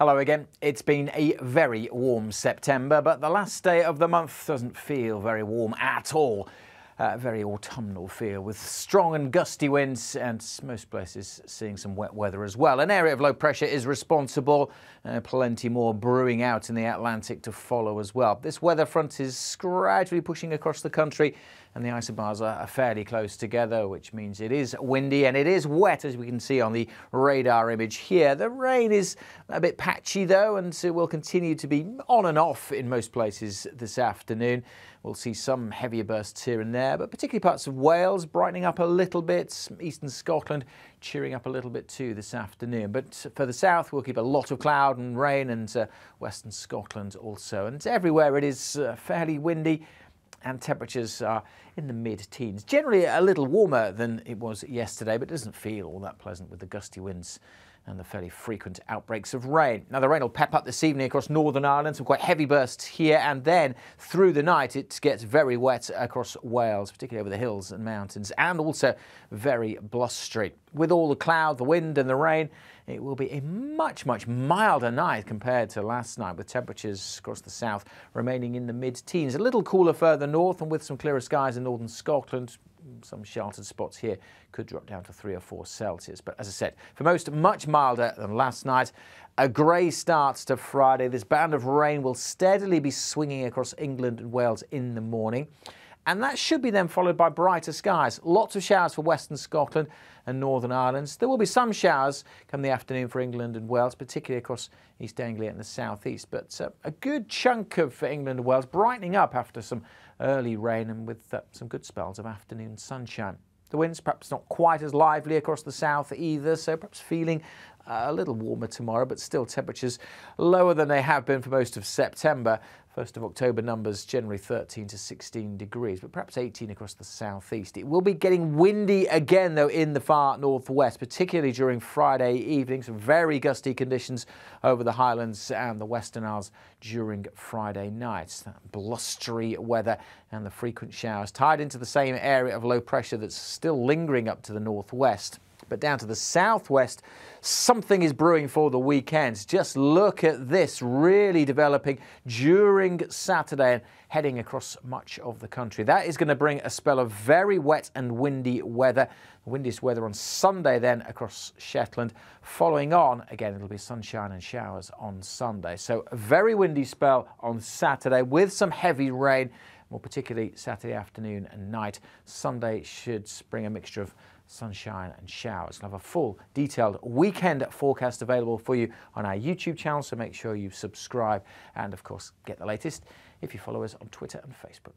Hello again. It's been a very warm September, but the last day of the month doesn't feel very warm at all. Uh, very autumnal feel with strong and gusty winds and most places seeing some wet weather as well. An area of low pressure is responsible, uh, plenty more brewing out in the Atlantic to follow as well. This weather front is gradually pushing across the country and the isobars are fairly close together, which means it is windy and it is wet, as we can see on the radar image here. The rain is a bit patchy though, and it will continue to be on and off in most places this afternoon. We'll see some heavier bursts here and there, but particularly parts of Wales brightening up a little bit, eastern Scotland cheering up a little bit too this afternoon. But for the south, we'll keep a lot of cloud and rain, and uh, western Scotland also. And everywhere it is uh, fairly windy and temperatures are in the mid-teens. Generally a little warmer than it was yesterday, but it doesn't feel all that pleasant with the gusty winds and the fairly frequent outbreaks of rain. Now, the rain will pep up this evening across Northern Ireland, some quite heavy bursts here, and then through the night it gets very wet across Wales, particularly over the hills and mountains, and also very blustery. With all the cloud, the wind, and the rain, it will be a much, much milder night compared to last night, with temperatures across the south remaining in the mid teens. A little cooler further north, and with some clearer skies in northern Scotland, some sheltered spots here could drop down to 3 or 4 Celsius. But as I said, for most, much milder than last night. A grey start to Friday. This band of rain will steadily be swinging across England and Wales in the morning. And that should be then followed by brighter skies. Lots of showers for Western Scotland and Northern Ireland. There will be some showers come the afternoon for England and Wales, particularly across East Anglia and the southeast. But uh, a good chunk of England and Wales brightening up after some early rain and with uh, some good spells of afternoon sunshine. The winds perhaps not quite as lively across the south either, so perhaps feeling a little warmer tomorrow, but still temperatures lower than they have been for most of September. 1st of October numbers generally 13 to 16 degrees, but perhaps 18 across the southeast. It will be getting windy again, though, in the far northwest, particularly during Friday evening. Some very gusty conditions over the Highlands and the Western Isles during Friday night. That blustery weather and the frequent showers tied into the same area of low pressure that's still lingering up to the northwest. But down to the southwest, something is brewing for the weekend. Just look at this really developing during Saturday and heading across much of the country. That is going to bring a spell of very wet and windy weather. The windiest weather on Sunday then across Shetland. Following on, again, it'll be sunshine and showers on Sunday. So a very windy spell on Saturday with some heavy rain more particularly Saturday afternoon and night. Sunday should bring a mixture of sunshine and showers. We'll have a full detailed weekend forecast available for you on our YouTube channel, so make sure you subscribe and of course get the latest if you follow us on Twitter and Facebook.